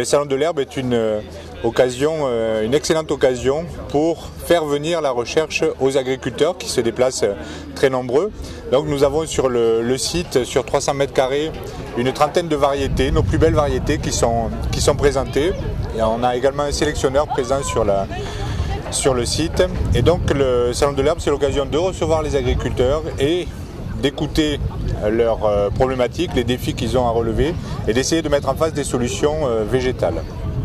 Le salon de l'herbe est une, euh, euh, une excellente occasion pour faire venir la recherche aux agriculteurs qui se déplacent euh, très nombreux. Donc nous avons sur le, site, sur 300 mètres carrés, une trentaine de variétés, nos plus belles variétés qui sont, présentées. On a également un sélectionneur présent sur, sur le site. Et donc le salon de l'herbe, c'est l'occasion de recevoir les agriculteurs et d'écouter leurs euh, problématiques, les défis qu'ils ont à relever et d'essayer de mettre en face des solutions euh, végétales.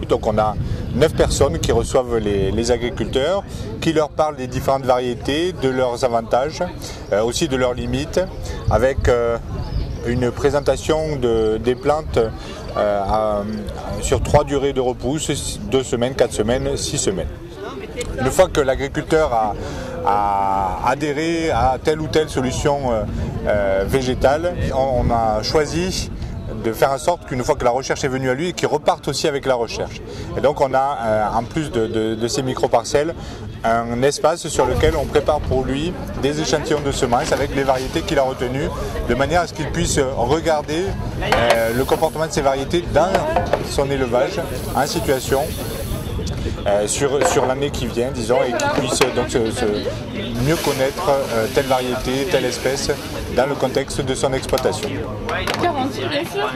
Donc on a neuf personnes qui reçoivent les, agriculteurs, qui leur parlent des différentes variétés, de leurs avantages, euh, aussi de leurs limites, avec euh, une présentation de, des plantes euh, sur trois durées de repousse, deux semaines, quatre semaines, six semaines. Une fois que l'agriculteur a, a, adhéré à telle ou telle solution euh, euh, végétale, on, a choisi de faire en sorte qu'une fois que la recherche est venue à lui, qu'il reparte aussi avec la recherche. Et donc on a, euh, en plus de, ces micro-parcelles, un espace sur lequel on prépare pour lui des échantillons de semences avec les variétés qu'il a retenues, de manière à ce qu'il puisse regarder le comportement de ces variétés dans son élevage, en situation, sur, sur l'année qui vient, disons, et qu'il puisse donc mieux connaître euh, telle variété, telle espèce dans le contexte de son exploitation. 40, bien sûr.